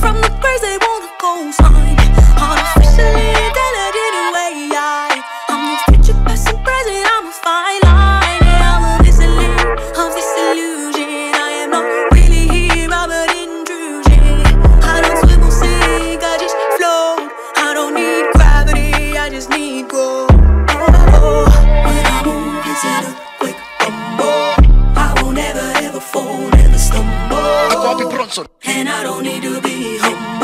from the crazy, wanna go sign. and I don't need to be home.